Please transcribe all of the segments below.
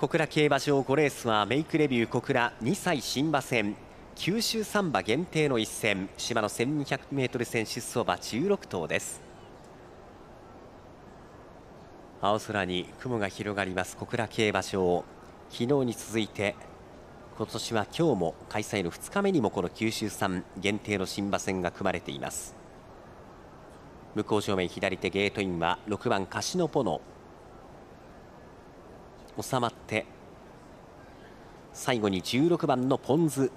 小倉競馬場5レースはメイクレビュー小倉2歳新馬戦。九州サンバ限定の一戦。芝の 1200m 戦出走馬16頭です。青空に雲が広がります。小倉競馬場。昨日に続いて今年は今日も開催の2日目にもこの九州産限定の新馬戦が組まれています。向正面左手ゲートインは6番カシノポノ。収まって最後に16番のポンズ。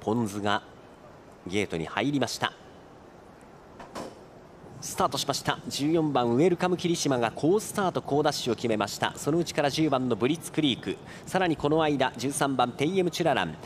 ポンズがゲートに入りました。スタートしました。14番ウェルカム霧島が好スタート好ダッシュを決めました。そのうちから10番のブリッツクリーク。さらにこの間13番テイエムチュララン。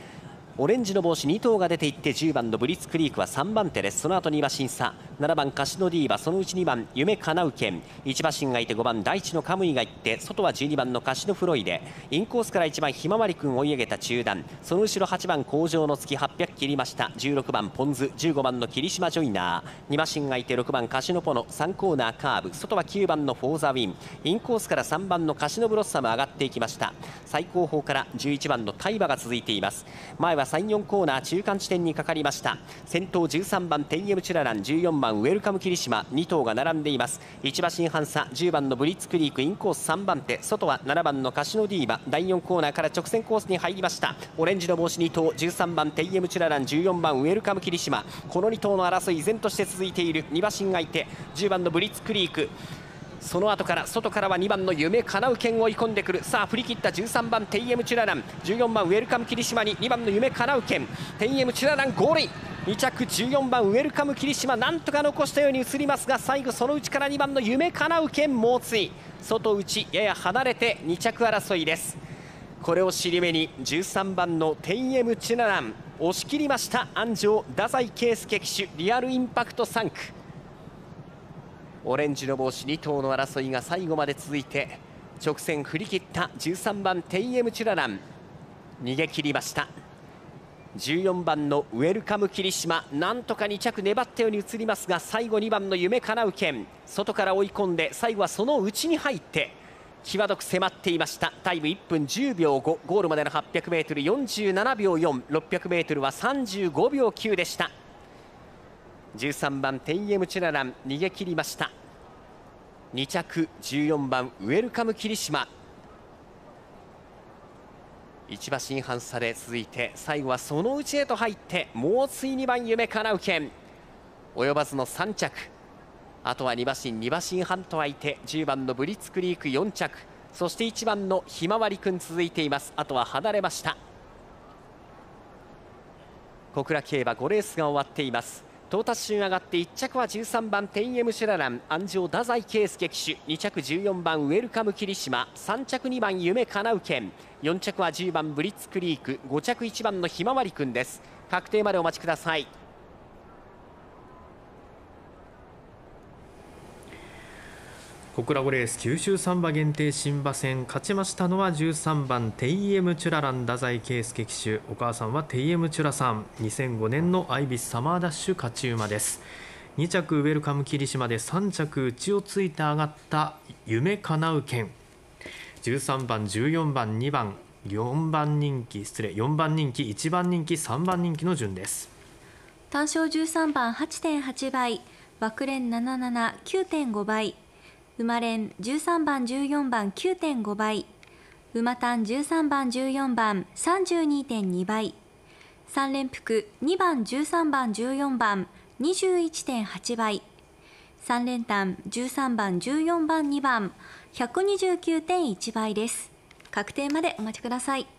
オレンジの帽子2頭が出ていって10番のブリッツクリークは3番手です。その後に馬審査。7番カシノディーバ。そのうち2番夢かなうけん1馬身がいて5番第一のカムイがいって外は12番のカシノフロイデインコースから1番ひまわりくん追い上げた中段。その後ろ8番工場の月800切りました。16番ポンズ。15番の霧島ジョイナー。2馬身がいて6番カシノポノ。3コーナーカーブ。外は9番のフォーザウィン。インコースから3番のカシノブロッサム上がっていきました。最後方から11番のタイバが続いています。前は34コーナー中間地点にかかりました。先頭13番テイエムチュララン14番ウェルカム霧島2頭が並んでいます。1馬身半差10番のブリッツクリークインコース3番手外は7番のカシノディーバ第4コーナーから直線コースに入りました。オレンジの帽子2頭13番テイエムチュララン14番ウェルカム霧島この2頭の争い依然として続いている2馬身がいて10番のブリッツクリーク。その後から外からは2番の夢かなう剣を追い込んでくる。さあ振り切った13番テイエムチュララン。14番ウェルカム霧島に。2番の夢かなう剣。テイエムチュラランゴール2着14番ウェルカム霧島。なんとか残したように映りますが最後その内から2番の夢かなう剣猛追。外内やや離れて2着争いです。これを尻目に13番のテイエムチュララン。押し切りました安城太宰圭介騎手。リアルインパクト3区。オレンジの帽子2頭の争いが最後まで続いて直線振り切った13番テイエムチュララン。逃げ切りました。14番のウェルカム霧島。なんとか2着粘ったように映りますが最後2番の夢かなう剣。外から追い込んで最後はその内に入って際どく迫っていました。タイム1分10秒5ゴールまでの 800m47 秒 4600m は35秒9でした。13番テイエムチュララン逃げ切りました。2着14番ウェルカム霧島。1馬身半差で続いて最後はその内へと入って猛追2番夢かなうけん及ばずの3着。あとは2馬身2馬身半と空いて10番のブリッツクリーク4着。そして1番のひまわりくん続いています。あとは離れました。小倉競馬5レースが終わっています。到達順上がって1着は13番テンエムシュララン安城太宰圭介騎手。2着14番ウェルカム霧島。3着2番夢かなうけん4着は10番ブリッツクリーク。5着1番のひまわりくんです。確定までお待ちください。小倉5レース九州サンバ限定新馬戦。勝ちましたのは13番テイエムチュララン太宰圭介騎手。お母さんはテイエムチュラさん。2005年のアイビスサマーダッシュ勝ち馬です。2着ウェルカム霧島で3着内をついて上がった夢かなう剣。13番14番2番。4番人気失礼4番人気1番人気3番人気の順です。単勝13番8.8倍。枠連779.5倍。馬連13番14番9.5倍。馬単13番14番32.2倍。3連複2番13番14番21.8倍。3連単13番14番2番129.1倍です。確定までお待ちください。